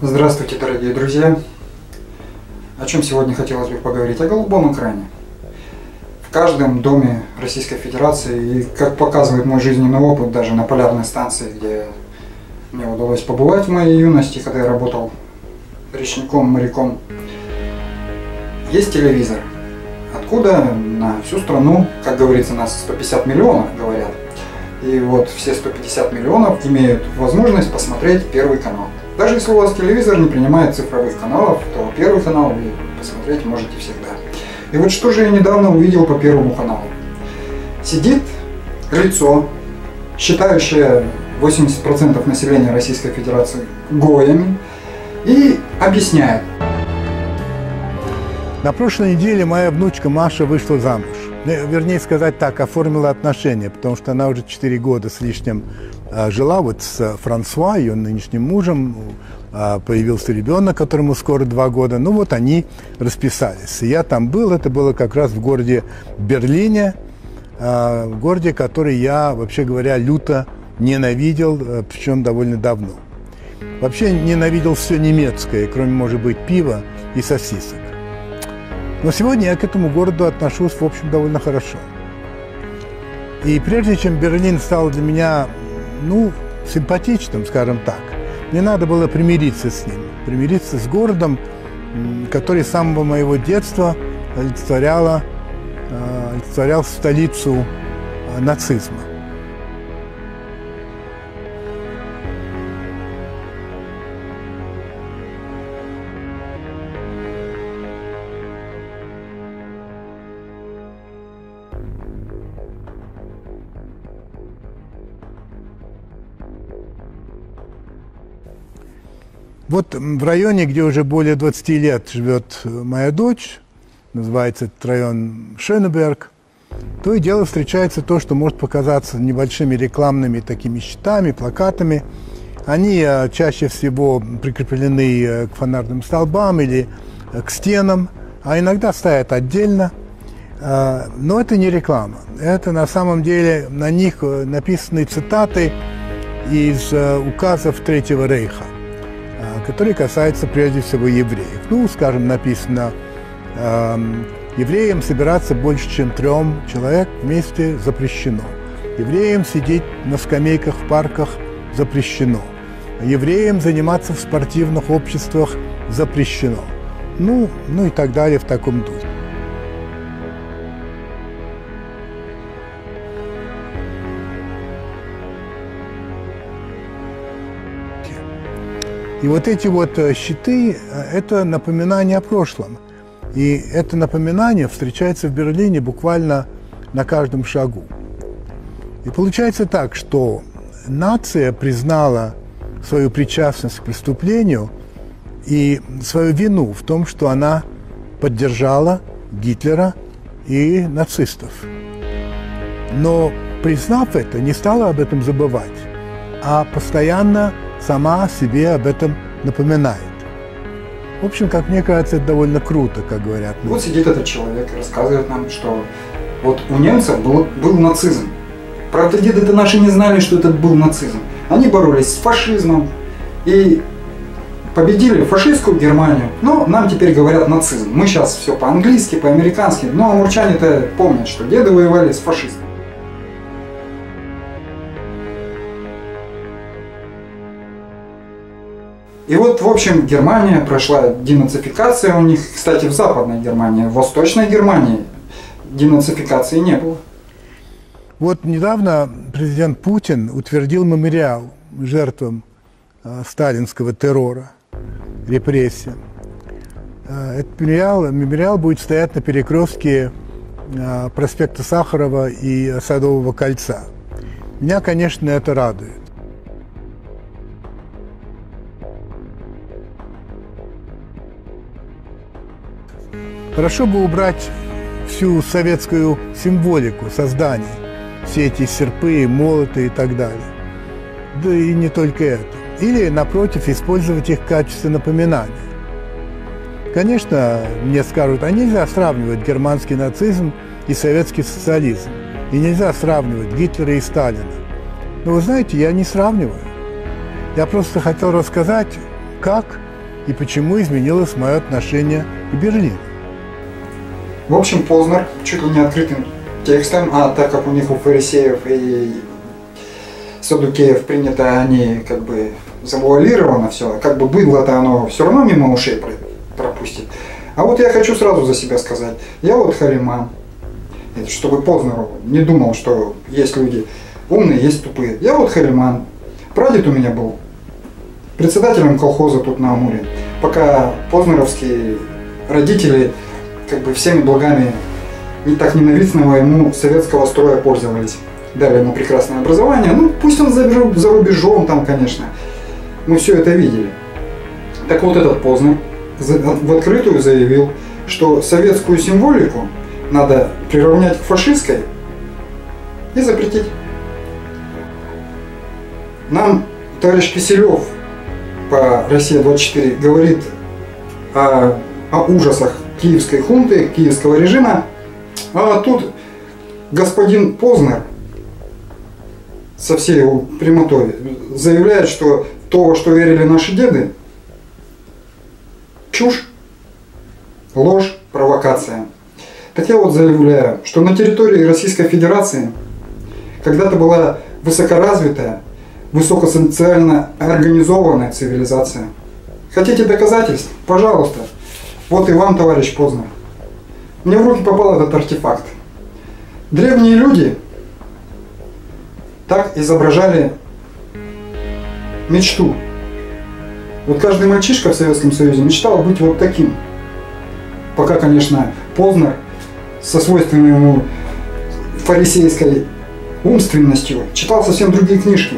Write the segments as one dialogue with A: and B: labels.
A: Здравствуйте, дорогие друзья! О чем сегодня хотелось бы поговорить? О голубом экране. В каждом доме Российской Федерации, и как показывает мой жизненный опыт, даже на полярной станции, где мне удалось побывать в моей юности, когда я работал речником, моряком, есть телевизор. Откуда на всю страну, как говорится, нас 150 миллионов, говорят. И вот все 150 миллионов имеют возможность посмотреть Первый канал. Даже если у вас телевизор не принимает цифровых каналов, то Первый канал вы посмотреть можете всегда. И вот что же я недавно увидел по Первому каналу. Сидит лицо, считающее 80% населения Российской Федерации гоями, и объясняет.
B: На прошлой неделе моя внучка Маша вышла замуж. Ну, вернее сказать так, оформила отношения, потому что она уже 4 года с лишним а, жила вот с Франсуа, ее нынешним мужем, а, появился ребенок, которому скоро 2 года. Ну вот они расписались. Я там был, это было как раз в городе Берлине, а, в городе, который я, вообще говоря, люто ненавидел, причем довольно давно. Вообще ненавидел все немецкое, кроме, может быть, пива и сосисок. Но сегодня я к этому городу отношусь, в общем, довольно хорошо. И прежде чем Берлин стал для меня, ну, симпатичным, скажем так, мне надо было примириться с ним, примириться с городом, который с самого моего детства олицетворяла, э, олицетворял столицу э, нацизма. Вот в районе, где уже более 20 лет живет э, моя дочь, называется этот район Шенеберг, то и дело встречается то, что может показаться небольшими рекламными такими щитами, плакатами. Они э, чаще всего прикреплены э, к фонарным столбам или к стенам, а иногда стоят отдельно. Но это не реклама. Это на самом деле на них написаны цитаты из указов Третьего Рейха который касается прежде всего евреев. Ну, скажем, написано, э, евреям собираться больше, чем трем человек вместе запрещено. Евреям сидеть на скамейках в парках запрещено. Евреям заниматься в спортивных обществах запрещено. Ну, ну и так далее в таком духе. И вот эти вот э, щиты э, – это напоминание о прошлом. И это напоминание встречается в Берлине буквально на каждом шагу. И получается так, что нация признала свою причастность к преступлению и свою вину в том, что она поддержала Гитлера и нацистов. Но признав это, не стала об этом забывать, а постоянно сама себе об этом напоминает. В общем, как мне кажется, это довольно круто, как говорят.
A: Вот сидит этот человек и рассказывает нам, что вот у немцев был, был нацизм. Правда, деды-то наши не знали, что это был нацизм. Они боролись с фашизмом и победили фашистскую Германию. Но нам теперь говорят нацизм. Мы сейчас все по-английски, по-американски. Но амурчане-то помнят, что деды воевали с фашистом. И вот, в общем, Германия прошла денацификация у них. Кстати, в Западной Германии, в Восточной Германии денацификации не было.
B: Вот недавно президент Путин утвердил мемориал жертвам э, сталинского террора, репрессиям. Э, этот мемориал, мемориал будет стоять на перекрестке э, проспекта Сахарова и Садового кольца. Меня, конечно, это радует. Хорошо бы убрать всю советскую символику создания, все эти серпы, молоты и так далее. Да и не только это. Или, напротив, использовать их в качестве напоминания. Конечно, мне скажут, а нельзя сравнивать германский нацизм и советский социализм. И нельзя сравнивать Гитлера и Сталина. Но вы знаете, я не сравниваю. Я просто хотел рассказать, как и почему изменилось мое отношение к Берлину.
A: В общем, Познер чуть ли не открытым текстом, а так как у них у фарисеев и садукеев принято, они как бы завуалировано все, как бы быдло-то оно все равно мимо ушей пропустит. А вот я хочу сразу за себя сказать, я вот халиман, это чтобы Познер не думал, что есть люди умные, есть тупые. Я вот халиман, прадед у меня был председателем колхоза тут на Амуре, пока познеровские родители как бы всеми благами не так ненавистного ему советского строя пользовались. Дали ему прекрасное образование. Ну, пусть он за, за рубежом там, конечно. Мы все это видели. Так вот этот Познер в открытую заявил, что советскую символику надо приравнять к фашистской и запретить. Нам товарищ Киселев по Россия-24 говорит о, о ужасах киевской хунты, киевского режима, а тут господин Познер со всей его прямотой заявляет, что то, во что верили наши деды, чушь, ложь, провокация. Так я вот заявляю, что на территории Российской Федерации когда-то была высокоразвитая, высокосоциально организованная цивилизация. Хотите доказательств? Пожалуйста. Вот и вам, товарищ Познер. Мне в руки попал этот артефакт. Древние люди так изображали мечту. Вот каждый мальчишка в Советском Союзе мечтал быть вот таким. Пока, конечно, Познер со свойственной ему фарисейской умственностью читал совсем другие книжки.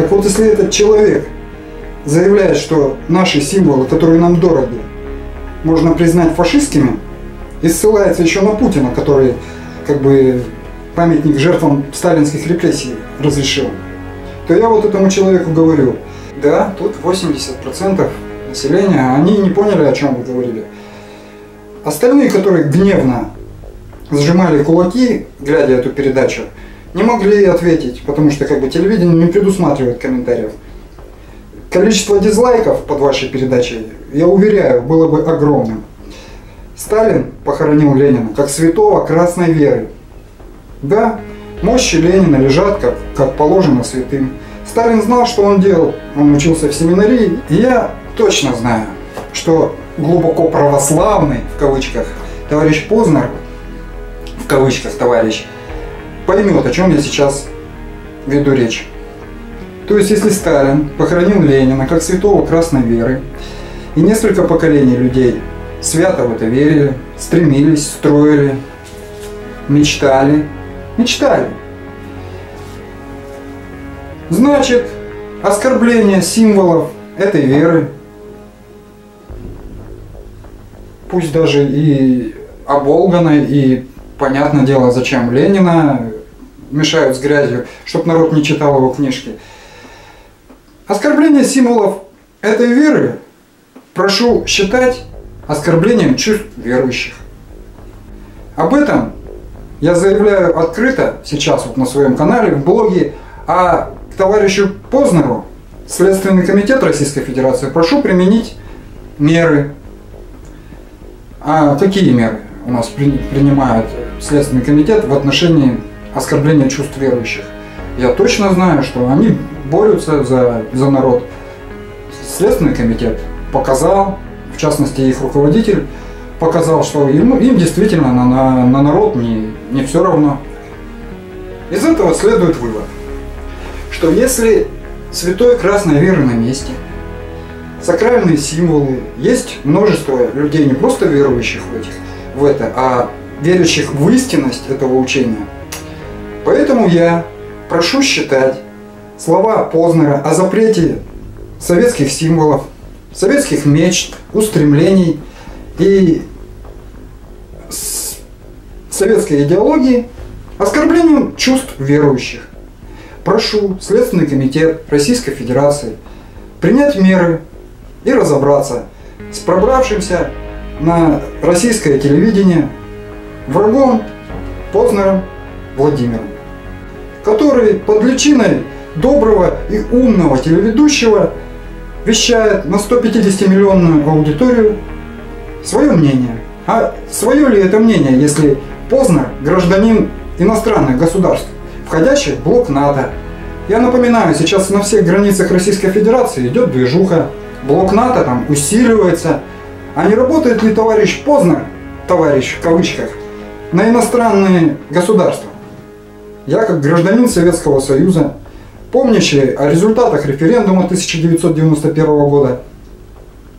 A: Так вот, если этот человек заявляет, что наши символы, которые нам дороги, можно признать фашистскими, и ссылается еще на Путина, который как бы памятник жертвам сталинских репрессий разрешил, то я вот этому человеку говорю, да, тут 80% населения, они не поняли, о чем вы говорили. Остальные, которые гневно сжимали кулаки, глядя эту передачу, не могли ответить, потому что как бы телевидение не предусматривает комментариев. Количество дизлайков под вашей передачей, я уверяю, было бы огромным. Сталин похоронил Ленина как святого красной веры. Да, мощи Ленина лежат, как, как положено святым. Сталин знал, что он делал. Он учился в семинарии. И я точно знаю, что глубоко православный, в кавычках, товарищ Познер, в кавычках товарищ, поймет, о чем я сейчас веду речь. То есть, если Сталин похоронил Ленина как святого красной веры, и несколько поколений людей свято в это верили, стремились, строили, мечтали, мечтали. Значит, оскорбление символов этой веры, пусть даже и оболганной, и понятное дело, зачем Ленина мешают с грязью, чтобы народ не читал его книжки. Оскорбление символов этой веры прошу считать оскорблением чувств верующих. Об этом я заявляю открыто сейчас вот на своем канале, в блоге, а к товарищу Познеру, Следственный комитет Российской Федерации, прошу применить меры. А какие меры у нас принимает Следственный комитет в отношении оскорбления чувств верующих? Я точно знаю, что они борются за, за народ. Следственный комитет показал, в частности их руководитель, показал, что ему, им действительно на, на, на народ не, не все равно. Из этого следует вывод, что если святой красной веры на месте, сакральные символы, есть множество людей, не просто верующих в, этих, в это, а верящих в истинность этого учения. Поэтому я прошу считать слова Познера о запрете советских символов, советских мечт, устремлений и советской идеологии оскорблением чувств верующих. Прошу Следственный комитет Российской Федерации принять меры и разобраться с пробравшимся на российское телевидение врагом Познером Владимиром, который под личиной доброго и умного телеведущего вещает на 150-миллионную аудиторию свое мнение. А свое ли это мнение, если Познер гражданин иностранных государств, входящих в блок НАТО? Я напоминаю, сейчас на всех границах Российской Федерации идет движуха, блок НАТО там усиливается. А не работает ли товарищ Познер, товарищ в кавычках, на иностранные государства? Я как гражданин Советского Союза, помнящий о результатах референдума 1991 года,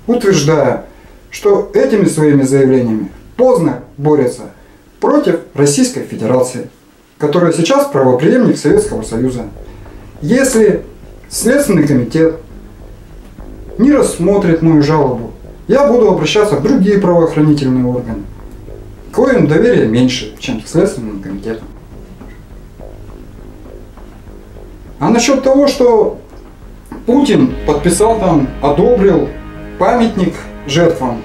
A: утверждаю, что этими своими заявлениями поздно борется против Российской Федерации, которая сейчас правоприемник Советского Союза. Если Следственный комитет не рассмотрит мою жалобу, я буду обращаться в другие правоохранительные органы, коим доверие меньше, чем к Следственному комитету. А насчет того, что Путин подписал там, одобрил памятник жертвам,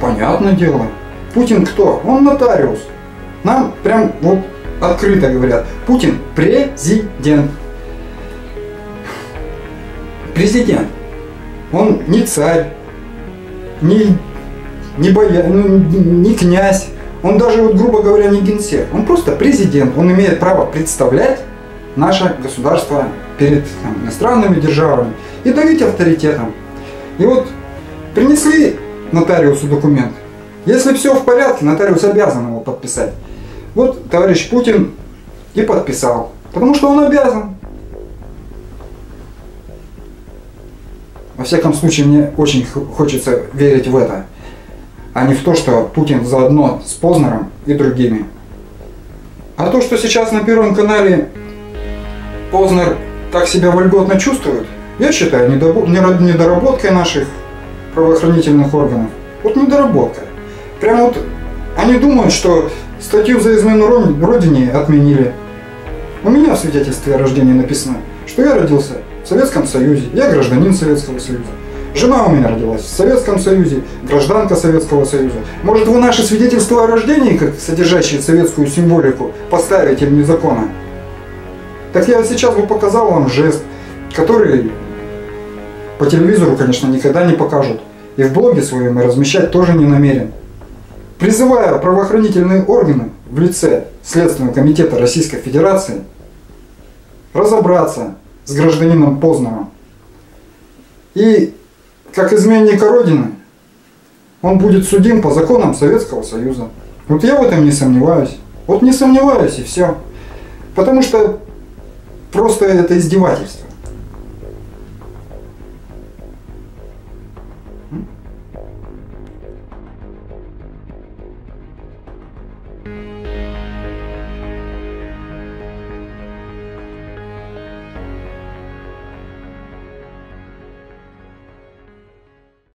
A: понятное дело. Путин кто? Он нотариус. Нам прям вот открыто говорят. Путин президент. Президент. Он не царь, не, не, боя, ну, не князь, он даже, вот, грубо говоря, не генсек. Он просто президент. Он имеет право представлять наше государство перед там, иностранными державами и давить авторитетом. И вот принесли нотариусу документ. Если все в порядке, нотариус обязан его подписать. Вот товарищ Путин и подписал. Потому что он обязан. Во всяком случае, мне очень хочется верить в это, а не в то, что Путин заодно с Познером и другими. А то, что сейчас на Первом канале Познер так себя вольготно чувствует, я считаю недоработкой наших правоохранительных органов. Вот недоработка. Прям вот они думают, что статью за измену Родине отменили. У меня в свидетельстве о рождении написано, что я родился в Советском Союзе, я гражданин Советского Союза. Жена у меня родилась в Советском Союзе, гражданка Советского Союза. Может вы наше свидетельство о рождении, как содержащее советскую символику, поставите вне закона? Так я сейчас бы показал вам жест, который по телевизору, конечно, никогда не покажут. И в блоге своем и размещать тоже не намерен. Призываю правоохранительные органы в лице Следственного комитета Российской Федерации разобраться с гражданином Познером. И как изменника Родины он будет судим по законам Советского Союза. Вот я в этом не сомневаюсь. Вот не сомневаюсь и все. Потому что Просто это издевательство.